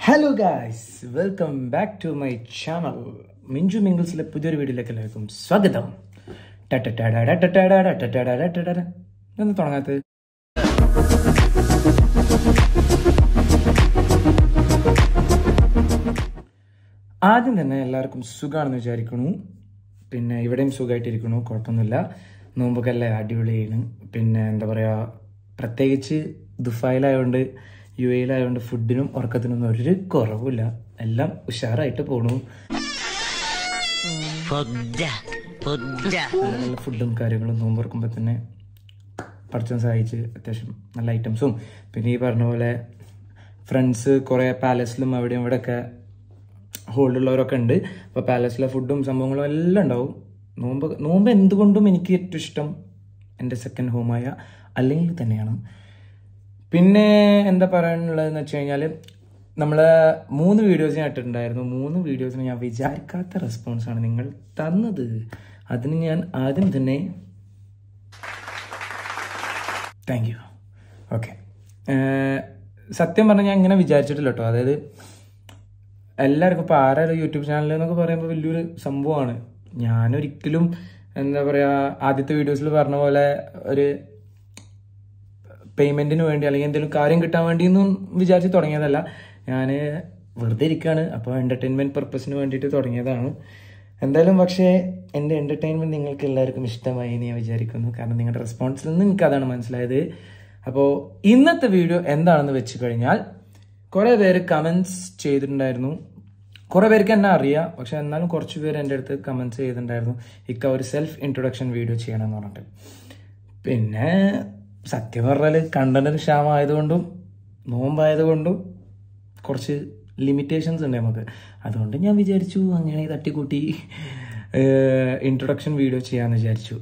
Hello guys welcome back to my channel Minchu മിങ്കിൾസിലെ പുതിയൊരു വീഡിയോയിലേക്ക് എല്ലാവർക്കും സ്വാഗതം എന്ന് തുടങ്ങാത്തത് ആദ്യം തന്നെ എല്ലാവർക്കും സുഖമാണെന്ന് വിചാരിക്കണു പിന്നെ ഇവിടെയും സുഖമായിട്ടിരിക്കണു കുഴപ്പമൊന്നുമില്ല നോമ്പൊക്കെ അല്ലേ അടിപൊളിയാണ് പിന്നെ എന്താ പറയുക പ്രത്യേകിച്ച് ദുബായിലായതുകൊണ്ട് യു എയിലായതുകൊണ്ട് ഫുഡിനും ഉറക്കത്തിനൊന്നും ഒരു കുറവില്ല എല്ലാം ഉഷാറായിട്ട് പോണു. നല്ല നല്ല ഫുഡും കാര്യങ്ങളും നോമ്പുറക്കുമ്പോൾ തന്നെ പഠിച്ചാൻ സഹായിച്ച് അത്യാവശ്യം നല്ല ഐറ്റംസും. പിന്നെ ഈ പറഞ്ഞ പോലെ ഫ്രണ്ട്സ് കുറേ പാലസിലും അവിടെയും ഇവിടെയൊക്കെ ഹോൾഡുള്ളവരൊക്കെ ഉണ്ട്. അപ്പോൾ പാലസിലെ ഫുഡും സംഭവങ്ങളും എല്ലാം ഉണ്ടാവും. നോമ്പ് നോമ്പ് എന്തുകൊണ്ടും എനിക്ക് ഏറ്റവും ഇഷ്ടം എന്റെ സെക്കൻഡ് ഹോമായ അല്ലെങ്കിൽ തന്നെയാണ്. പിന്നെ എന്താ പറയാനുള്ളതെന്ന് വെച്ച് കഴിഞ്ഞാൽ നമ്മൾ മൂന്ന് വീഡിയോസ് ഞാൻ ഇട്ടിട്ടുണ്ടായിരുന്നു. മൂന്ന് വീഡിയോസിന് ഞാൻ വിചാരിക്കാത്ത റെസ്പോൺസാണ് നിങ്ങൾ തന്നത്. അതിന് ഞാൻ ആദ്യം തന്നെ താങ്ക് യു ഓക്കെ സത്യം പറഞ്ഞാൽ ഞാൻ ഇങ്ങനെ വിചാരിച്ചിട്ടില്ല കേട്ടോ അതായത് എല്ലാവർക്കും ഇപ്പോൾ ആരായാലും യൂട്യൂബ് ചാനൽ എന്നൊക്കെ പറയുമ്പോൾ വലിയൊരു സംഭവമാണ്. ഞാനൊരിക്കലും എന്താ പറയുക ആദ്യത്തെ വീഡിയോസിൽ പറഞ്ഞ പോലെ ഒരു പേയ്മെന്റിന് വേണ്ടി അല്ലെങ്കിൽ എന്തെങ്കിലും കാര്യം കിട്ടാൻ വേണ്ടി ഒന്നും വിചാരിച്ച് തുടങ്ങിയതല്ല. ഞാൻ വെറുതെ ഇരിക്കുകയാണ് അപ്പോൾ എന്റർടൈൻമെന്റ് പർപ്പസിന് വേണ്ടിയിട്ട് തുടങ്ങിയതാണ്. എന്തായാലും പക്ഷേ എന്റെ എന്റർടൈൻമെന്റ് നിങ്ങൾക്ക് എല്ലാവർക്കും ഇഷ്ടമായി എന്ന് ഞാൻ വിചാരിക്കുന്നു. കാരണം നിങ്ങളുടെ റെസ്പോൺസിൽ നിന്ന് എനിക്ക് അതാണ് മനസ്സിലായത്. അപ്പോൾ ഇന്നത്തെ വീഡിയോ എന്താണെന്ന് വെച്ച് കഴിഞ്ഞാൽ കുറേ പേര് കമൻസ് ചെയ്തിട്ടുണ്ടായിരുന്നു. കുറേ പേർക്ക് എന്നെ അറിയാം. പക്ഷെ എന്നാലും കുറച്ച് പേര് എന്റെ അടുത്ത് കമൻസ് ചെയ്തിട്ടുണ്ടായിരുന്നു. ഇക്ക ഒരു സെൽഫ് ഇൻട്രൊഡക്ഷൻ വീഡിയോ ചെയ്യണമെന്ന് പറഞ്ഞിട്ട്. പിന്നെ സത്യം പറഞ്ഞാൽ കണ്ടന്റിന് ക്ഷാമമായതുകൊണ്ടും നോമ്പായതുകൊണ്ടും കുറച്ച് ലിമിറ്റേഷൻസ് ഉണ്ട് നമുക്ക്. അതുകൊണ്ട് ഞാൻ വിചാരിച്ചു അങ്ങനെ തട്ടിക്കൂട്ടി ഇൻട്രൊഡക്ഷൻ വീഡിയോ ചെയ്യാമെന്ന് വിചാരിച്ചു.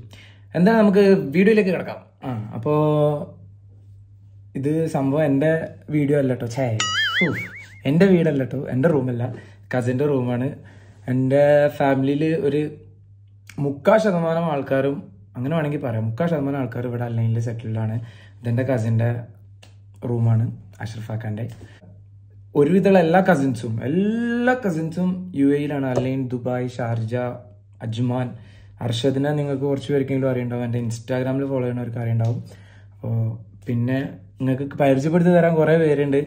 എന്താ നമുക്ക് വീഡിയോയിലേക്ക് കിടക്കാം. ആ അപ്പോൾ ഇത് സംഭവം എന്റെ വീഡിയോ അല്ല കേട്ടോ ഛേ. എന്റെ വീടല്ല കേട്ടോ എന്റെ റൂമല്ല. കസിന്റെ റൂമാണ്. എന്റെ ഫാമിലിയിൽ ഒരു മുക്കാൽ ശതമാനം ആൾക്കാരും അങ്ങനെ വേണമെങ്കിൽ പറയാം. മുക്കാൽ ശതമാനം ആൾക്കാർ ഇവിടെ അല്ലൈനിൽ സെറ്റിൽഡാണ് ഇതെന്റെ കസിന്റെ റൂമാണ് അഷ്റഫാഖാന്റെ ഒരുവിധമുള്ള എല്ലാ കസിൻസും എല്ലാ കസിൻസും യു എയിലാണ് Al Ain Dubai Sharjah Ajman അർഷദിനെ നിങ്ങൾക്ക് കുറച്ച് പേർക്കെങ്കിലും അറിയുണ്ടാവും. എന്റെ ഇൻസ്റ്റാഗ്രാമിൽ ഫോളോ ചെയ്യുന്നവർക്ക് അറിയുണ്ടാവും. അപ്പോൾ പിന്നെ നിങ്ങൾക്ക് പരിചയപ്പെടുത്തി തരാൻ കുറേ പേരുണ്ട്.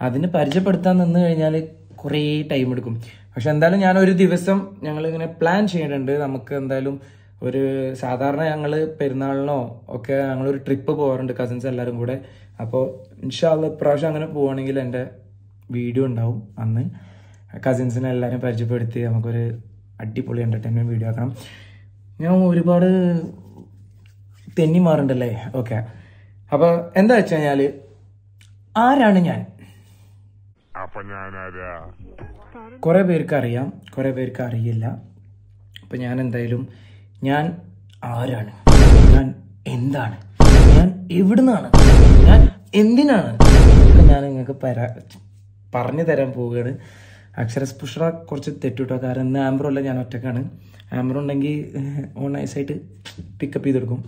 അതിന് പരിചയപ്പെടുത്താൻ നിന്ന് കഴിഞ്ഞാൽ കുറേ ടൈം എടുക്കും. പക്ഷെ എന്തായാലും ഞാൻ ഒരു ദിവസം ഞങ്ങളിങ്ങനെ പ്ലാൻ ചെയ്യേണ്ടത് നമുക്ക് എന്തായാലും ഒരു സാധാരണ ഞങ്ങൾ പെരുന്നാളിനോ ഒക്കെ ഞങ്ങളൊരു ട്രിപ്പ് പോകാറുണ്ട് കസിൻസ് എല്ലാവരും കൂടെ. അപ്പോൾ ഇൻഷാല്ല ഇപ്രാവശ്യം അങ്ങനെ പോവുകയാണെങ്കിൽ എന്റെ വീഡിയോ ഉണ്ടാവും അന്ന്. കസിൻസിനെ എല്ലാവരും പരിചയപ്പെടുത്തി നമുക്കൊരു അടിപൊളി എന്റർടൈൻമെന്റ് വീഡിയോ ആക്കണം. ഞാൻ ഒരുപാട് തെന്നി മാറുണ്ടല്ലേ? ഓക്കെ അപ്പോൾ എന്താ വെച്ച് കഴിഞ്ഞാൽ ആരാണ് ഞാൻ? കുറേ പേർക്ക് അറിയാം കുറേ പേർക്ക് അറിയില്ല. അപ്പം ഞാൻ എന്തായാലും ഞാൻ ആരാണ്? ഞാൻ എന്താണ്? ഞാൻ എവിടുന്നാണ്? ഞാൻ എന്തിനാണ്? ഞാൻ നിങ്ങൾക്ക് പരാ പറഞ്ഞു തരാൻ പോവുകയാണ്. അക്ഷരസ്പുഷ കുറച്ച് തെറ്റുട്ടോ. കാരണം ഇന്ന് ആംബ്രോ അല്ല ഞാൻ ഒറ്റക്കാണ്. ആംബ്രോ ഉണ്ടെങ്കിൽ ഓൺ നൈസായിട്ട് പിക്കപ്പ് ചെയ്തെടുക്കും.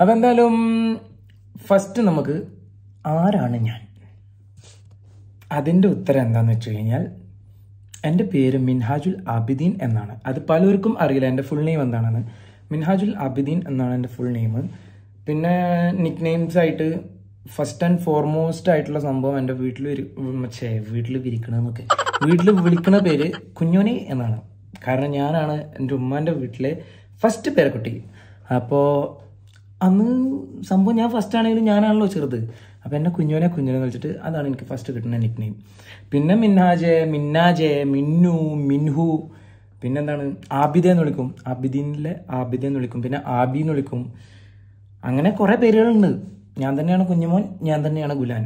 അപ്പം എന്തായാലും ഫസ്റ്റ് നമുക്ക് ആരാണ് ഞാൻ? അതിന്റെ ഉത്തരം എന്താണെന്ന് വെച്ച് കഴിഞ്ഞാൽ എന്റെ പേര് മിൻഹാജുൽ ആബിദീൻ എന്നാണ്. അത് പലർക്കും അറിയില്ല. എന്റെ ഫുൾ നെയിം എന്താണെന്ന്. മിൻഹാജുൽ ആബിദീൻ എന്നാണ് എന്റെ ഫുൾ നെയിം പിന്നെ നിക് നെയിംസ് ആയിട്ട് ഫസ്റ്റ് ആൻഡ് ഫോർമോസ്റ്റ് ആയിട്ടുള്ള സംഭവം എന്റെ വീട്ടിൽ മച്ചേ വീട്ടിൽ വിരിക്കണമെന്നൊക്കെ വീട്ടിൽ വിളിക്കുന്ന പേര് കുഞ്ഞോനെ എന്നാണ്. കാരണം ഞാനാണ് എന്റെ ഉമ്മാന്റെ വീട്ടിലെ ഫസ്റ്റ് പേരക്കുട്ടി. അപ്പോൾ അന്ന് സംഭവം ഞാൻ ഫസ്റ്റ് ആണെങ്കിലും ഞാനാണല്ലോ ചെറുത്. അപ്പം എന്നെ കുഞ്ഞുനെ എന്ന് വിളിച്ചിട്ട് അതാണ് എനിക്ക് ഫസ്റ്റ് കിട്ടുന്ന നിക് നെയിം പിന്നെ മിന്നാജെ മിന്നാജെ മിന്നു മിൻഹു പിന്നെന്താണ്? ആബിദ എന്ന് വിളിക്കും. ആബിദീനിലെ ആബിദ എന്ന് വിളിക്കും. പിന്നെ ആബി എന്ന് വിളിക്കും. അങ്ങനെ കുറേ പേരുകളുണ്ട്. ഞാൻ തന്നെയാണ് കുഞ്ഞുമോൻ ഞാൻ തന്നെയാണ് ഗുലാൻ.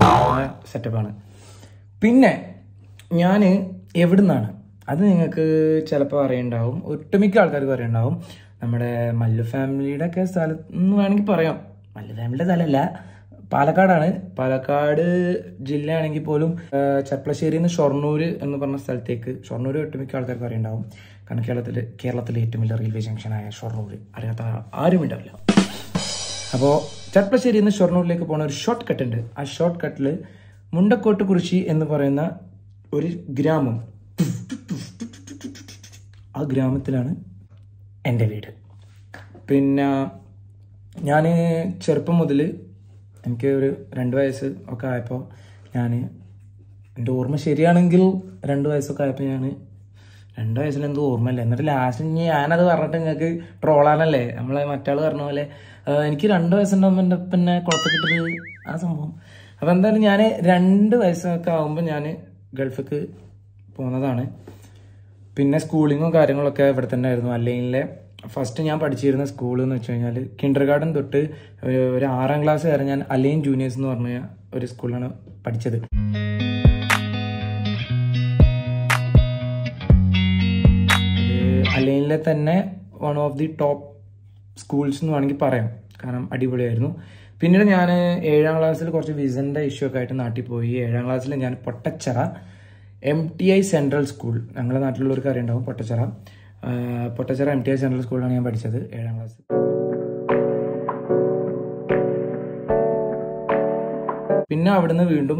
സെറ്റപ്പാണ് പിന്നെ ഞാൻ എവിടുന്നാണ്? അത് നിങ്ങൾക്ക് ചിലപ്പോൾ അറിയണ്ടാവും. ഒട്ടുമിക്ക ആൾക്കാർക്ക് അറിയണ്ടാവും. നമ്മുടെ മല്ലു ഫാമിലിയുടെ ഒക്കെ സ്ഥലത്ത് എന്ന് വേണമെങ്കിൽ പറയാം. മല്ലു ഫാമിലിയുടെ സ്ഥലമല്ല. പാലക്കാടാണ്. പാലക്കാട് ജില്ലയാണെങ്കിൽ പോലും ചെപ്പളശ്ശേരി നിന്ന് ഷൊർണൂര് എന്ന് പറഞ്ഞ സ്ഥലത്തേക്ക് ഷൊർണൂര് ഒട്ടുമിക്ക ആൾക്കാർക്ക് അറിയുണ്ടാവും. കാരണം കേരളത്തിൽ കേരളത്തിലെ ഏറ്റവും വലിയ റെയിൽവേ ജംഗ്ഷനായ ഷൊർണൂര്. അറിയാത്ത ആരും ഉണ്ടാവില്ല. അപ്പോൾ ചെപ്പളശ്ശേരി നിന്ന് ഷൊർണൂരിലേക്ക് പോകുന്ന ഒരു ഷോർട്ട് കട്ട് ഉണ്ട്. ആ ഷോർട്ട് കട്ടിൽ മുണ്ടക്കോട്ട് കുറിശി എന്ന് പറയുന്ന ഒരു ഗ്രാമം. ആ ഗ്രാമത്തിലാണ് എന്റെ വീട്. പിന്നെ ഞാൻ ചെറുപ്പം മുതൽ എനിക്ക് ഒരു രണ്ട് വയസ്സ് ഒക്കെ ആയപ്പോൾ ഞാൻ എന്റെ ഓർമ്മ ശരിയാണെങ്കിൽ രണ്ട് വയസ്സൊക്കെ ആയപ്പോൾ ഞാൻ രണ്ട് വയസ്സിൽ എന്തോ ഓർമ്മയില്ല. എന്നിട്ട് ലാസ്റ്റ് ഇനി ഞാനത് പറഞ്ഞിട്ട് നിങ്ങൾക്ക് ട്രോളാണല്ലേ നമ്മളെ മറ്റാൾ പറഞ്ഞ പോലെ എനിക്ക് രണ്ട് വയസ്സുണ്ടാകുമ്പോൾ എന്റെ പിന്നെ കുളപ്പിക്കിട്ടത് ആ സംഭവം. അപ്പോൾ എന്തായാലും ഞാൻ രണ്ട് വയസ്സൊക്കെ ആകുമ്പോൾ ഞാൻ ഗൾഫിക്ക് പോകുന്നതാണ് പിന്നെ സ്കൂളിങ്ങും കാര്യങ്ങളൊക്കെ ഇവിടെ തന്നെ ആയിരുന്നു. അല്ലെങ്കിലെ ഫസ്റ്റ് ഞാൻ പഠിച്ചിരുന്ന സ്കൂൾ എന്ന് വെച്ച് കഴിഞ്ഞാൽ കിൻഡർ ഗാർഡൻ തൊട്ട് ഒരു ആറാം ക്ലാസ് വരെ ഞാൻ അലൈൻ ജൂനിയേഴ്സ് എന്ന് പറഞ്ഞ ഒരു സ്കൂളിലാണ് പഠിച്ചത്. അലൈനിലെ തന്നെ one of the top schools എന്ന് വേണമെങ്കിൽ പറയാം. കാരണം അടിപൊളിയായിരുന്നു. പിന്നീട് ഞാൻ ഏഴാം ക്ലാസ്സിൽ കുറച്ച് വിസന്റെ ഇഷ്യൂ ഒക്കെ ആയിട്ട് നാട്ടിൽ പോയി. ഏഴാം ക്ലാസ്സിൽ ഞാൻ Pottachira M T I central school ഞങ്ങളുടെ നാട്ടിലുള്ളവർക്ക് അറിയുണ്ടാവും Pottachira. Pottachira M T S general സ്കൂളിലാണ് ഞാൻ പഠിച്ചത് ഏഴാം ക്ലാസ് പിന്നെ അവിടുന്ന് വീണ്ടും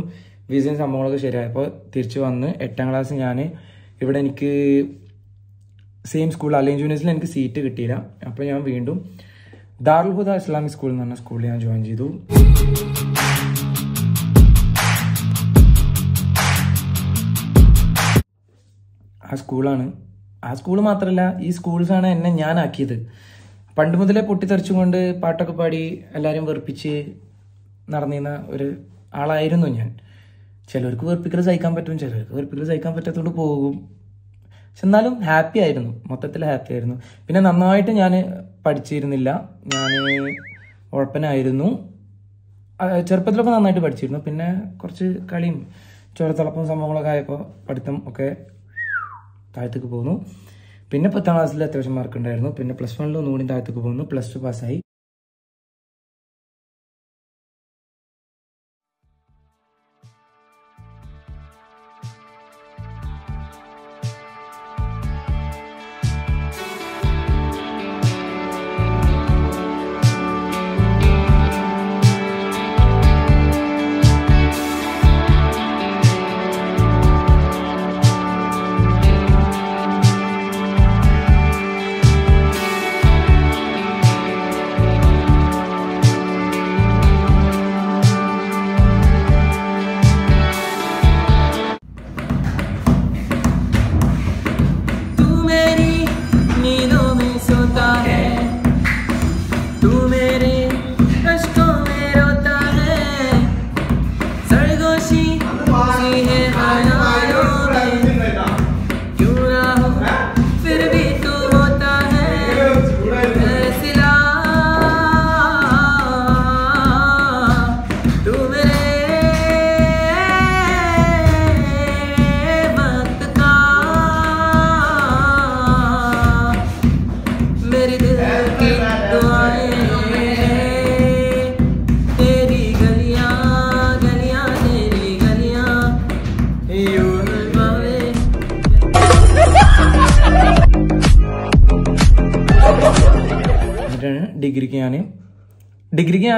വിസയും സംഭവങ്ങളൊക്കെ ശരിയായപ്പോൾ തിരിച്ചു വന്ന് എട്ടാം ക്ലാസ് ഞാൻ ഇവിടെ എനിക്ക് സെയിം സ്കൂൾ അലൈൻ ജൂനിയേഴ്സിൽ എനിക്ക് സീറ്റ് കിട്ടിയില്ല. അപ്പോൾ ഞാൻ വീണ്ടും ദാറുൽ ഹുദ ഇസ്ലാമിക് സ്കൂൾ എന്ന് പറഞ്ഞ സ്കൂളിൽ ഞാൻ ജോയിൻ ചെയ്തു. ആ സ്കൂളാണ് ആ സ്കൂൾ മാത്രമല്ല ഈ സ്കൂൾസാണ് എന്നെ ഞാനാക്കിയത്. പണ്ട് മുതലേ പൊട്ടിത്തെറിച്ചുകൊണ്ട് പാട്ടൊക്കെ പാടി എല്ലാവരും വെറുപ്പിച്ച് നടന്നിരുന്ന ഒരു ആളായിരുന്നു ഞാൻ. ചിലർക്ക് വെറുപ്പിക്കൽ സഹിക്കാൻ പറ്റും ചിലർക്ക് വെറുപ്പിക്കൽ സഹിക്കാൻ പറ്റാത്തതുകൊണ്ട് പോകും. പക്ഷെ എന്നാലും ഹാപ്പി ആയിരുന്നു മൊത്തത്തിൽ ഹാപ്പി ആയിരുന്നു. പിന്നെ നന്നായിട്ട് ഞാൻ പഠിച്ചിരുന്നില്ല. ഞാൻ ഉഴപ്പനായിരുന്നു. ചെറുപ്പത്തിലൊക്കെ നന്നായിട്ട് പഠിച്ചിരുന്നു. പിന്നെ കുറച്ച് കളിയും ചോരത്തിളപ്പും സംഭവങ്ങളൊക്കെ ആയപ്പോൾ പഠിത്തം ഒക്കെ താഴത്തേക്ക് പോകുന്നു. പിന്നെ പത്താം ക്ലാസ്സിൽ അത്യാവശ്യം മാർക്ക് ഉണ്ടായിരുന്നു. പിന്നെ പ്ലസ് വണ്ണിൽ ഒന്നുകൂടി താഴത്തേക്ക് പോകുന്നു. പ്ലസ് ടു പാസ്സായി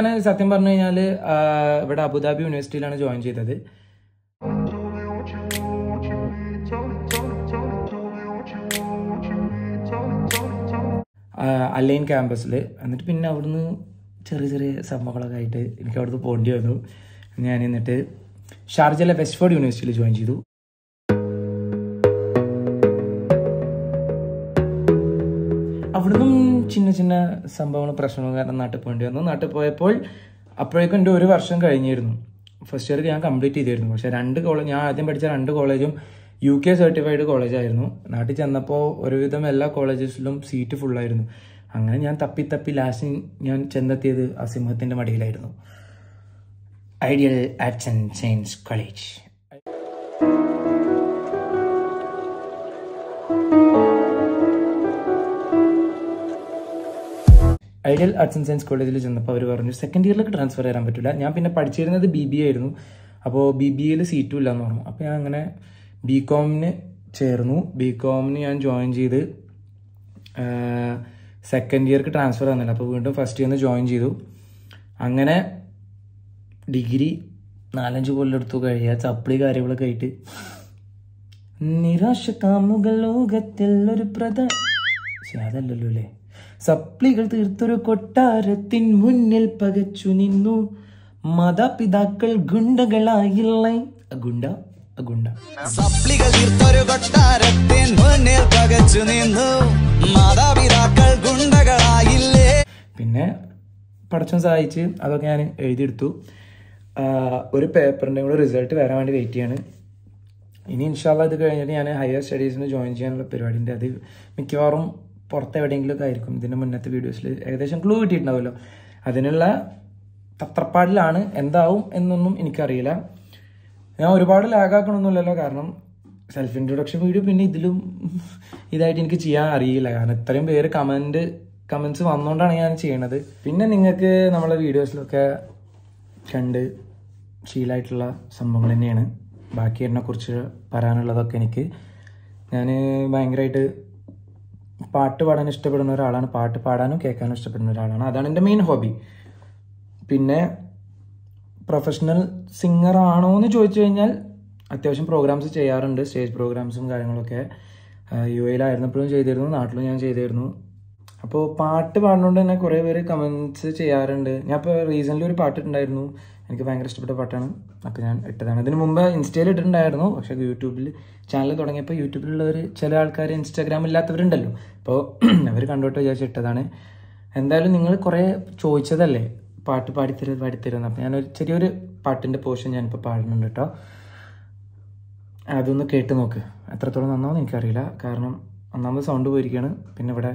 ഞാൻ സത്യം പറഞ്ഞു കഴിഞ്ഞാൽ ഇവിടെ അബുദാബി യൂണിവേഴ്സിറ്റിയിലാണ് ജോയിൻ ചെയ്തത്. അലൈൻ ക്യാമ്പസിൽ എന്നിട്ട് പിന്നെ അവിടുന്ന് ചെറിയ ചെറിയ സംഭവങ്ങളൊക്കെ ആയിട്ട് എനിക്ക് അവിടുന്ന് പോകേണ്ടി വന്നു. ഞാൻ എന്നിട്ട് ഷാർജയിലെ വെസ്റ്റ്ഫോർഡ് യൂണിവേഴ്സിറ്റിയിൽ ജോയിൻ ചെയ്തു. ചിന്ന ചിന്ന സംഭവങ്ങൾ പ്രശ്നങ്ങൾ കാരണം നാട്ടിൽ പോകേണ്ടി വന്നു. നാട്ടിൽ പോയപ്പോൾ അപ്പോഴേക്കും എന്റെ ഒരു വർഷം കഴിഞ്ഞിരുന്നു. ഫസ്റ്റ് ഇയർ ഞാൻ കംപ്ലീറ്റ് ചെയ്തിരുന്നു. പക്ഷേ രണ്ട് കോളേജ് ഞാൻ ആദ്യം പഠിച്ച രണ്ട് കോളേജും യു കെ സർട്ടിഫൈഡ് കോളേജായിരുന്നു നാട്ടിൽ ചെന്നപ്പോൾ ഒരുവിധം എല്ലാ കോളേജസിലും സീറ്റ് ഫുള്ളായിരുന്നു അങ്ങനെ ഞാൻ തപ്പി തപ്പി ലാസ്റ്റ് ഞാൻ ചെന്നെത്തിയത് ആ സിംഹത്തിന്റെ മടിയിലായിരുന്നു. Ideal arts and science college ideal arts and science കോളേജിൽ ചെന്നപ്പോൾ അവർ പറഞ്ഞു സെക്കൻഡ് ഇയറിലേക്ക് ട്രാൻസ്ഫർ ചെയ്യാൻ പറ്റില്ല ഞാൻ പിന്നെ പഠിച്ചിരുന്നത് ബി ബി എ ആയിരുന്നു. അപ്പോൾ ബി ബി എയിൽ സീറ്റും ഇല്ല എന്ന് പറഞ്ഞു. അപ്പോൾ ഞാൻ അങ്ങനെ ബി കോമിന് ചേർന്നു. ബി കോമിന് ഞാൻ ജോയിൻ ചെയ്ത് സെക്കൻഡ് ഇയർക്ക് ട്രാൻസ്ഫർ വന്നില്ല. അപ്പോൾ വീണ്ടും ഫസ്റ്റ് ഇയർന്ന് ജോയിൻ ചെയ്തു. അങ്ങനെ ഡിഗ്രി നാലഞ്ച് കൊല്ലം എടുത്തു. കഴിയുക ചപ്പിളി കാര്യങ്ങളൊക്കെ ആയിട്ട്. നിരാശ കാമുക ലോകത്തിൽ ഒരു പ്രധാന അതല്ലല്ലോ അല്ലേ? സപ്ലികൾ തീർത്തൊരു കൊട്ടാരത്തിൻ മുന്നിൽ പകച്ചു നിന്നു. മാതാപിതാക്കൾ ഗുണ്ടകളായില്ല? ഗുണ്ട ഗുണ്ട. സപ്ലികൾ തീർത്തൊരു കൊട്ടാരത്തിൻ മുന്നിൽ പകച്ചു നിന്നു. മാതാപിതാക്കൾ ഗുണ്ടകളായില്ലേ? പിന്നെ പഠിച്ചും സഹായിച്ച് അതൊക്കെ ഞാൻ എഴുതിയെടുത്തു. ഒരു പേപ്പറിന്റെ കൂടെ റിസൾട്ട് വരാൻ വേണ്ടി വെയിറ്റ് ചെയ്യാണ്. ഇനി ഇൻഷാല്ല ഇത് കഴിഞ്ഞിട്ട് ഞാൻ ഹയർ സ്റ്റഡീസിന് ജോയിൻ ചെയ്യാനുള്ള പരിപാടിന്റെ അത് മിക്കവാറും പുറത്ത് എവിടെയെങ്കിലുമൊക്കെ ആയിരിക്കും. ഇതിന്റെ മുന്നത്തെ വീഡിയോസിൽ ഏകദേശം ക്ലൂ കിട്ടിയിട്ടുണ്ടാവുമല്ലോ. അതിനുള്ള തത്രപ്പാടിലാണ് എന്താവും എന്നൊന്നും എനിക്കറിയില്ല. ഞാൻ ഒരുപാട് ലാഗാക്കണമൊന്നുമില്ലല്ലോ കാരണം സെൽഫ് ഇൻട്രൊഡക്ഷൻ വീഡിയോ പിന്നെ ഇതിലും ഇതായിട്ട് എനിക്ക് ചെയ്യാൻ അറിയില്ല. കാരണം ഇത്രയും പേര് കമന്റ് കമൻസ് വന്നുകൊണ്ടാണ് ഞാൻ ചെയ്യണത്. പിന്നെ നിങ്ങൾക്ക് നമ്മളെ വീഡിയോസിലൊക്കെ കണ്ട് ശീലമായിട്ടുള്ള സംഭവങ്ങൾ തന്നെയാണ്. ബാക്കി എന്നെക്കുറിച്ച് പറയാനുള്ളതൊക്കെ എനിക്ക്. ഞാൻ ഭയങ്കരമായിട്ട് പാട്ട് പാടാൻ ഇഷ്ടപ്പെടുന്ന ഒരാളാണ് പാട്ട് പാടാനും കേൾക്കാനും ഇഷ്ടപ്പെടുന്ന ഒരാളാണ്. അതാണ് എന്റെ മെയിൻ ഹോബി പിന്നെ പ്രൊഫഷണൽ സിംഗർ ആണോ എന്ന് ചോദിച്ചു കഴിഞ്ഞാൽ അത്യാവശ്യം പ്രോഗ്രാംസ് ചെയ്യാറുണ്ട് സ്റ്റേജ് പ്രോഗ്രാംസും കാര്യങ്ങളൊക്കെ. യു എയിലായിരുന്നപ്പോഴും ചെയ്തിരുന്നു നാട്ടിലും ഞാൻ ചെയ്തിരുന്നു. അപ്പോൾ പാട്ട് പാടുന്നതുകൊണ്ട് തന്നെ കുറേ പേര് കമൻസ് ചെയ്യാറുണ്ട്. ഞാൻ ഇപ്പോൾ റീസെന്റ്ലി ഒരു പാട്ടിട്ടുണ്ടായിരുന്നു. എനിക്ക് ഭയങ്കര ഇഷ്ടപ്പെട്ട പാട്ടാണ്. അപ്പോൾ ഞാൻ ഇട്ടതാണ്. ഇതിന് മുമ്പ് ഇൻസ്റ്റയിൽ ഇട്ടിട്ടുണ്ടായിരുന്നു. പക്ഷേ യൂട്യൂബിൽ ചാനൽ തുടങ്ങിയപ്പോൾ യൂട്യൂബിലുള്ളവർ ചില ആൾക്കാർ ഇൻസ്റ്റാഗ്രാം ഇല്ലാത്തവരുണ്ടല്ലോ. അപ്പോൾ അവർ കണ്ടോട്ട് വിചാരിച്ച് ഇട്ടതാണ്. എന്തായാലും നിങ്ങൾ കുറേ ചോദിച്ചതല്ലേ? പാട്ട് പാടിത്തരുത് പാടിത്തരുമെന്ന് അപ്പോൾ ഞാനൊരു ചെറിയൊരു പാട്ടിന്റെ പോർഷൻ ഞാനിപ്പോൾ പാടുന്നുണ്ട് കേട്ടോ. അതൊന്ന് കേട്ട് നോക്ക്. എത്രത്തോളം നന്നാവും എനിക്കറിയില്ല. കാരണം ഒന്നാമത് സൗണ്ട് പോയിരിക്കുകയാണ് പിന്നെ ഇവിടെ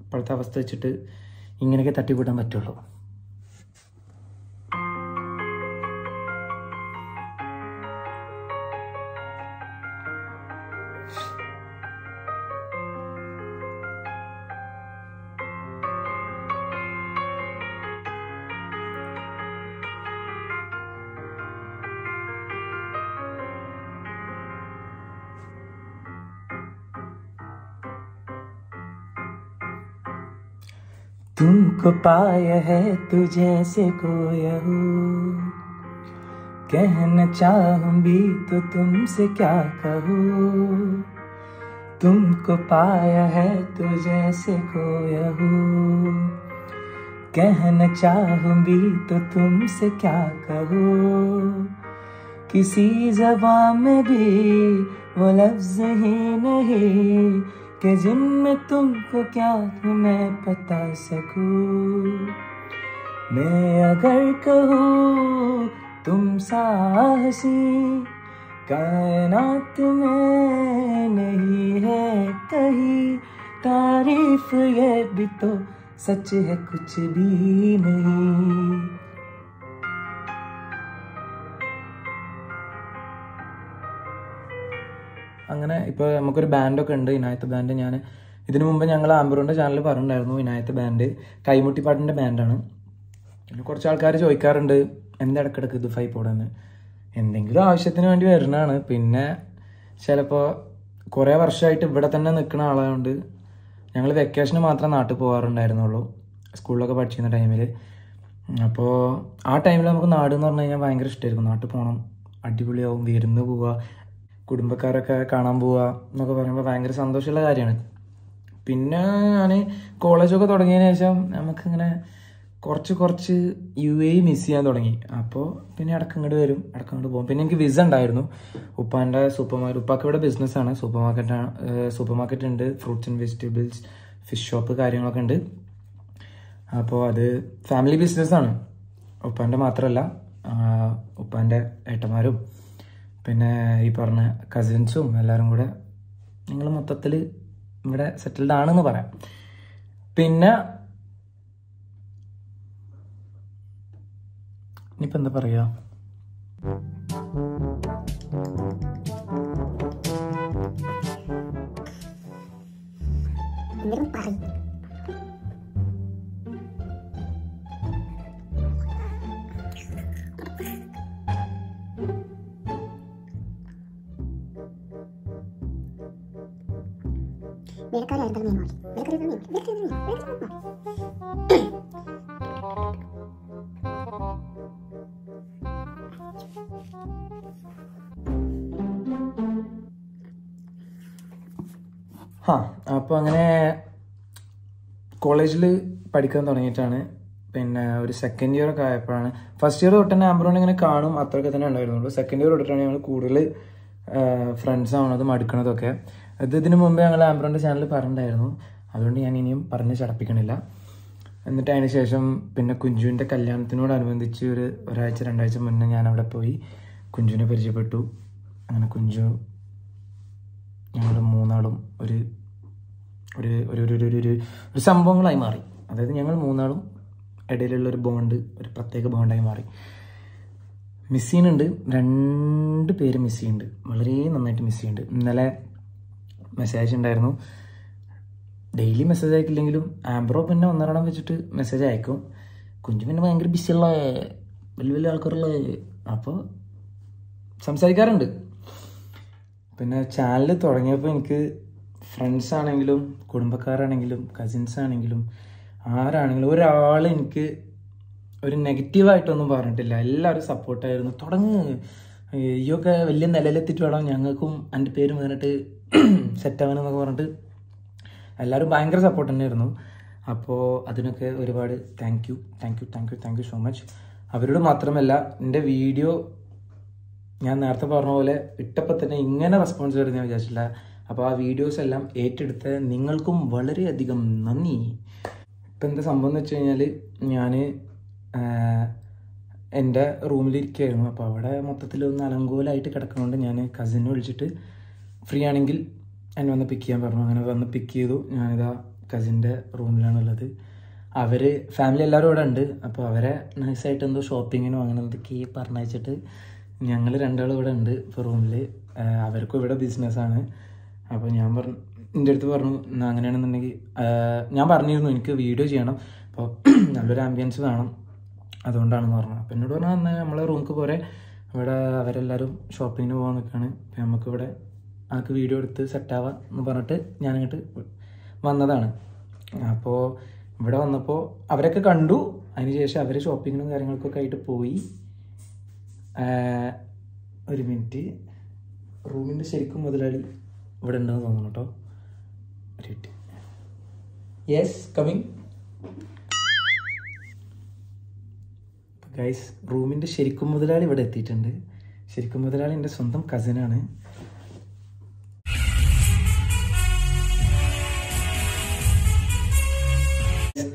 ഇപ്പോഴത്തെ അവസ്ഥ വെച്ചിട്ട് ഇങ്ങനെയൊക്കെ തട്ടിക്കൂട്ടാൻ പറ്റുള്ളൂ. तुमको पाया है तू जैसे कोया हो कहना चाहूँगी तो तुमसे क्या कहो? तुमको पाया है तो जैसे खोया हो कहना चाहूँगी तो तुमसे क्या कहो? किसी जबान में भी वो लफ्ज ही नहीं। कि जिनमें तुमको क्या मैं बता सकूँ? मैं अगर कहूँ तुम साहसी, कायनात में नहीं है कहीं। तारीफ़ ये भी तो सच है, कुछ भी नहीं। അങ്ങനെ ഇപ്പോൾ നമുക്കൊരു ബാൻഡൊക്കെ ഉണ്ട് ഇനായത്ത് ബാൻഡ് ഞാൻ ഇതിനു മുമ്പ് ഞങ്ങൾ ആംബറോന്റെ ചാനലിൽ പറഞ്ഞിട്ടുണ്ടായിരുന്നു ഇനായത്ത് ബാൻഡ് കൈമുട്ടിപ്പാട്ടിന്റെ ബാൻഡാണ് പിന്നെ കുറച്ച് ആൾക്കാർ ചോദിക്കാറുണ്ട് എന്താ ഇത് പോടാന്ന് എന്തെങ്കിലും ആവശ്യത്തിന് വേണ്ടി വരുന്നതാണ് പിന്നെ ചിലപ്പോൾ കുറേ വർഷമായിട്ട് ഇവിടെ തന്നെ നിൽക്കുന്ന ആളായതുകൊണ്ട് ഞങ്ങൾ വെക്കേഷന് മാത്രമേ നാട്ടിൽ പോകാറുണ്ടായിരുന്നുള്ളൂ സ്കൂളിലൊക്കെ പഠിച്ചിരുന്ന ടൈമിൽ അപ്പോൾ ആ ടൈമിൽ നമുക്ക് നാട് എന്ന് പറഞ്ഞു കഴിഞ്ഞാൽ ഭയങ്കര ഇഷ്ടമായിരിക്കും നാട്ടിൽ പോകണം അടിപൊളിയാവും വിരുന്ന് പോവുക കുടുംബക്കാരൊക്കെ കാണാൻ പോവുക എന്നൊക്കെ പറയുമ്പോൾ ഭയങ്കര സന്തോഷമുള്ള കാര്യമാണ്. പിന്നെ ഞാൻ കോളേജൊക്കെ തുടങ്ങിയതിന് ശേഷം നമുക്കിങ്ങനെ കുറച്ച് കുറച്ച് യു എ മിസ് ചെയ്യാൻ തുടങ്ങി. അപ്പോൾ പിന്നെ ഇടയ്ക്ക് ഇങ്ങോട്ട് വരും ഇടയ്ക്ക് ഇങ്ങോട്ട് പോകും. പിന്നെ എനിക്ക് വിസ ഉണ്ടായിരുന്നു. ഉപ്പാന്റെ സൂപ്പർ മാർക്കറ്റ് ഉപ്പാക്ക് ഇവിടെ ബിസിനസ്സാണ് സൂപ്പർ മാർക്കറ്റാണ് സൂപ്പർ മാർക്കറ്റ് ഉണ്ട്. Fruits and vegetables fish shop കാര്യങ്ങളൊക്കെ ഉണ്ട്. അപ്പോൾ അത് ഫാമിലി ബിസിനസ്സാണ് ഉപ്പാന്റെ മാത്രമല്ല ഉപ്പാന്റെ ഏട്ടന്മാരും പിന്നെ ഈ പറഞ്ഞ കസിൻസും എല്ലാവരും കൂടെ നിങ്ങൾ മൊത്തത്തിൽ ഇവിടെ സെറ്റിൽഡ് ആണെന്ന് പറയാം. പിന്നെ ഇനിയിപ്പോൾ എന്താ പറയുക വേലക്കാരായിരുന്നു മീൻ വാങ്ങി വേലക്കാരി മീൻ വേലക്കാരി മീൻ വേലക്കാരി മീൻ ആ അപ്പോൾ അങ്ങനെ കോളേജിൽ പഠിക്കാൻ തുടങ്ങിയിട്ടാണ്. പിന്നെ ഒരു സെക്കൻഡ് ഇയർ ഒക്കെ ആയപ്പോഴാണ്. ഫസ്റ്റ് ഇയർ തൊട്ട് തന്നെ ആംബ്രോൺ ഇങ്ങനെ കാണും അത്രയൊക്കെ തന്നെ ഉണ്ടായിരുന്നുള്ളൂ. സെക്കൻഡ് ഇയർ തൊട്ടിട്ടാണ് ഞങ്ങൾ കൂടുതൽ ഫ്രണ്ട്സ് ആവണതും അടുക്കണതൊക്കെ ഇത് ഇതിന് മുമ്പേ ഞങ്ങൾ ആംബ്രോന്റെ ചാനൽ പറഞ്ഞിട്ടുണ്ടായിരുന്നു. അതുകൊണ്ട് ഞാൻ ഇനിയും പറഞ്ഞ് ചടപ്പിക്കണില്ല. എന്നിട്ട് അതിന് ശേഷം പിന്നെ കുഞ്ചുവിന്റെ കല്യാണത്തിനോടനുബന്ധിച്ച് ഒരു ഒരാഴ്ച രണ്ടാഴ്ച മുന്നേ ഞാൻ അവിടെ പോയി കുഞ്ചുവിനെ പരിചയപ്പെട്ടു. അങ്ങനെ കുഞ്ചു ഞങ്ങൾ മൂന്നാളും ഒരു ഒരു ഒരു ഒരു ഒരു ഒരു ഒരു സംഭവങ്ങളായി മാറി. അതായത് ഞങ്ങൾ മൂന്നാളും ഇടയിലുള്ള ഒരു ബോണ്ട് ഒരു പ്രത്യേക ബോണ്ടായി മാറി. മിസ് ചെയ്യുന്നുണ്ട് രണ്ട് പേര് മിസ് വളരെ നന്നായിട്ട് മിസ് ഇന്നലെ മെസ്സേജ് ഉണ്ടായിരുന്നു. ഡെയിലി മെസ്സേജ് അയക്കില്ലെങ്കിലും ആംബ്രോ പിന്നെ ഒന്നരണം വെച്ചിട്ട് മെസ്സേജ് അയക്കും. കുഞ്ചു പിന്നെ ഭയങ്കര ബിസിയുള്ള വലിയ വലിയ ആൾക്കാരുള്ള അപ്പോൾ സംസാരിക്കാറുണ്ട്. പിന്നെ ചാനൽ തുടങ്ങിയപ്പോൾ എനിക്ക് ഫ്രണ്ട്സ് ആണെങ്കിലും കുടുംബക്കാരാണെങ്കിലും കസിൻസ് ആണെങ്കിലും ആരാണെങ്കിലും ഒരാൾ എനിക്ക് ഒരു നെഗറ്റീവായിട്ടൊന്നും പറഞ്ഞിട്ടില്ല. എല്ലാവരും സപ്പോർട്ടായിരുന്നു തുടങ്ങ്. ഈയൊക്കെ വലിയ നിലയിലെത്തിയിട്ട് വേണം ഞങ്ങൾക്കും എന്റെ പേര് വന്നിട്ട് സെറ്റ് ആവാനെന്നൊക്കെ പറഞ്ഞിട്ട് എല്ലാവരും ഭയങ്കര സപ്പോർട്ട് തന്നെയായിരുന്നു. അപ്പോൾ അതിനൊക്കെ ഒരുപാട് thank you thank you thank you thank you so much അവരോട് മാത്രമല്ല എന്റെ വീഡിയോ ഞാൻ നേരത്തെ പറഞ്ഞ പോലെ ഇട്ടപ്പോൾ തന്നെ ഇങ്ങനെ റെസ്പോൺസ് വരുന്ന ഞാൻ വിചാരിച്ചില്ല. അപ്പോൾ ആ വീഡിയോസ് എല്ലാം ഏറ്റെടുത്ത നിങ്ങൾക്കും വളരെയധികം നന്ദി. ഇപ്പം എന്താ സംഭവം എന്ന് വെച്ച് കഴിഞ്ഞാൽ ഞാൻ എന്റെ റൂമിലിരിക്കുകയായിരുന്നു അപ്പോൾ അവിടെ മൊത്തത്തിൽ ഒന്ന് അലങ്കോലായിട്ട് കിടക്കുന്നതുകൊണ്ട് ഞാൻ കസിനെ വിളിച്ചിട്ട് ഫ്രീ ആണെങ്കിൽ എന്നെ വന്ന് പിക്ക് ചെയ്യാൻ പറഞ്ഞു. അങ്ങനെ വന്ന് പിക്ക് ചെയ്തു. ഞാനിതാ കസിന്റെ റൂമിലാണുള്ളത് അവർ ഫാമിലി എല്ലാവരും ഇവിടെ ഉണ്ട്. അപ്പോൾ അവരെ നൈസായിട്ട് എന്തോ ഷോപ്പിങ്ങിനോ അങ്ങനെ എന്തൊക്കെ പറഞ്ഞയച്ചിട്ട് ഞങ്ങൾ രണ്ടാളും ഇവിടെ ഉണ്ട് ഇപ്പോൾ റൂമിൽ അവർക്കും ഇവിടെ ബിസിനസ്സാണ് അപ്പോൾ ഞാൻ പറഞ്ഞു എന്റെ അടുത്ത് പറഞ്ഞു "എന്നാ അങ്ങനെയാണെന്നുണ്ടെങ്കിൽ ഞാൻ പറഞ്ഞിരുന്നു എനിക്ക് വീഡിയോ ചെയ്യണം. അപ്പോൾ നല്ലൊരു ആംബിയൻസ് വേണം. അതുകൊണ്ടാണെന്ന് പറഞ്ഞു. അപ്പോൾ എന്നോട് പറഞ്ഞാൽ നമ്മളെ റൂമിൽ പോരെ. ഇവിടെ അവരെല്ലാവരും ഷോപ്പിങ്ങിന് പോകാൻ നിൽക്കുകയാണ് അപ്പോൾ നമുക്കിവിടെ ആൾക്ക് വീഡിയോ എടുത്ത് സെറ്റാവാം എന്ന് പറഞ്ഞിട്ട് ഞാനിങ്ങോട്ട് വന്നതാണ്. അപ്പോൾ ഇവിടെ വന്നപ്പോൾ അവരൊക്കെ കണ്ടു. അതിനുശേഷം അവർ ഷോപ്പിങ്ങിനും കാര്യങ്ങൾക്കൊക്കെ ആയിട്ട് പോയി. ഒരു മിനിറ്റ് റൂമിന്റെ ശരിക്കും മുതലാളി ഇവിടെ ഉണ്ടെന്ന് തോന്നുന്നു കേട്ടോ ഒരു മിനിറ്റ് യെസ് കമ്മിങ് ഗൈസ് റൂമിന്റെ ശരിക്കും മുതലാളി ഇവിടെ എത്തിയിട്ടുണ്ട്. ശരിക്കും മുതലാളി എന്റെ സ്വന്തം കസിനാണ്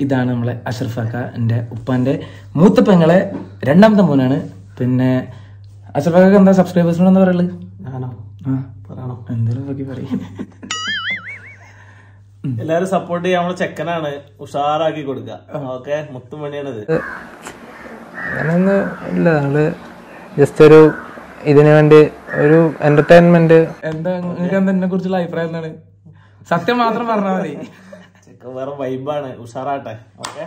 ഇതാണ് നമ്മളെ അഷറഫാക്ക എന്റെ ഉപ്പാന്റെ മൂത്ത പെങ്ങളെ രണ്ടാമത്തെ മോനാണ്. പിന്നെ എന്താ സബ്സ്ക്രൈബേഴ്സിനോട് എന്താ പറയുള്ളത് ഞാനോ? ആ. പറയണോ? എന്തെങ്കിലും ബാക്കി പറയും എല്ലാരും സപ്പോർട്ട് ചെയ്യാൻ നമ്മളെ ചെക്കനാണ്. ഉഷാറാക്കി കൊടുക്കുക ഓക്കെ? മുത്തുമണിയാണിത് അങ്ങനെയൊന്നും ഇല്ല നമ്മൾ ജസ്റ്റ് ഒരു ഇതിനു വേണ്ടി ഒരു എന്റർടൈൻമെന്റ് എന്താ നിങ്ങൾക്ക് എന്താ എന്നെ കുറിച്ചുള്ള അഭിപ്രായം എന്താണ്? സത്യം മാത്രം പറഞ്ഞാൽ മതി. വേറെ വൈബാണ് ഉഷാറാട്ടെ ഓക്കെ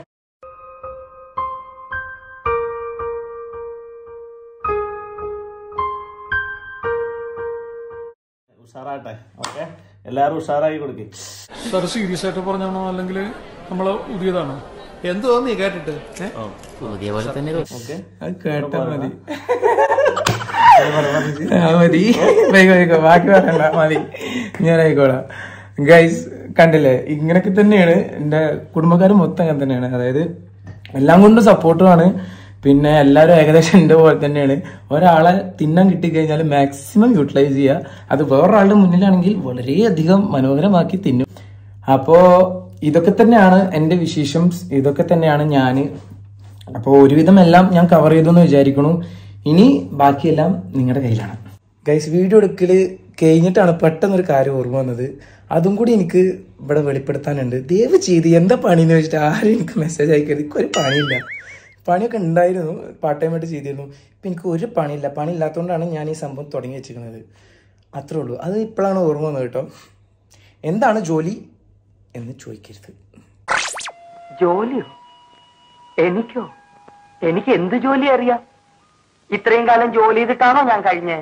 ഉഷാറാട്ടെ ഓക്കെ എല്ലാരും ഉഷാറായി കൊടുക്കും. സാർ സീരിയസ് ആയിട്ട് പറഞ്ഞാണോ? അല്ലെങ്കിൽ നമ്മളെ പുതിയതാണോ? എന്ത് തോന്നി കേട്ടിട്ട്. ഏ? പുതിയ പോലെ തന്നെ ഓക്കെ അത് കേട്ടാ മതി. ആ, മതി. വേഗം വേഗം. ബാക്കി പറയണ്ട. മതി. ഞാൻ ആയിക്കോളാം. ഗൈസ് കണ്ടില്ലേ? ഇങ്ങനൊക്കെ തന്നെയാണ്. എന്റെ കുടുംബക്കാർ മൊത്തം അങ്ങനെ തന്നെയാണ്. അതായത് എല്ലാം കൊണ്ടും സപ്പോർട്ടുമാണ് പിന്നെ എല്ലാവരും ഏകദേശം എന്റെ പോലെ തന്നെയാണ്. ഒരാളെ തിന്നാൻ കിട്ടിക്കഴിഞ്ഞാൽ മാക്സിമം യൂട്ടിലൈസ് ചെയ്യുക. അത് വേറൊരാളുടെ മുന്നിലാണെങ്കിൽ വളരെയധികം മനോഹരമാക്കി തിന്നും. അപ്പോൾ ഇതൊക്കെ തന്നെയാണ് എന്റെ വിശേഷം ഇതൊക്കെ തന്നെയാണ് ഞാൻ അപ്പോൾ ഒരുവിധം എല്ലാം ഞാൻ കവർ ചെയ്തു എന്ന് വിചാരിക്കണു ഇനി ബാക്കിയെല്ലാം നിങ്ങളുടെ കയ്യിലാണ്. ഗൈസ് വീഡിയോ എടുക്കൽ കഴിഞ്ഞിട്ടാണ് പെട്ടെന്നൊരു കാര്യം ഓർമ്മ വന്നത്. അതും കൂടി എനിക്ക് ഇവിടെ വെളിപ്പെടുത്താനുണ്ട്. ദയവ് ചെയ്ത് എന്താ പണിയെന്ന് വെച്ചിട്ട് ആരും എനിക്ക് മെസ്സേജ് അയക്കരുത്. എനിക്ക് ഒരു പണിയില്ല. പണിയൊക്കെ ഉണ്ടായിരുന്നു. പാർട്ട് ടൈം ആയിട്ട് ചെയ്തിരുന്നു. ഇപ്പം എനിക്ക് ഒരു പണിയില്ല. പണി ഇല്ലാത്തതുകൊണ്ടാണ് ഞാൻ ഈ സംഭവം തുടങ്ങി വെച്ചിരിക്കുന്നത്. അത്രേ ഉള്ളൂ. അത് ഇപ്പോഴാണ് ഓർമ്മ വന്നത് കേട്ടോ. എന്താണ് ജോലി എന്ന് ചോദിക്കരുത്. ജോലിയോ? എനിക്കോ? എനിക്ക് എന്ത് ജോലി അറിയാം? ഇത്രയും കാലം ജോലി ചെയ്തിട്ടാണോ ഞാൻ കഴിഞ്ഞേ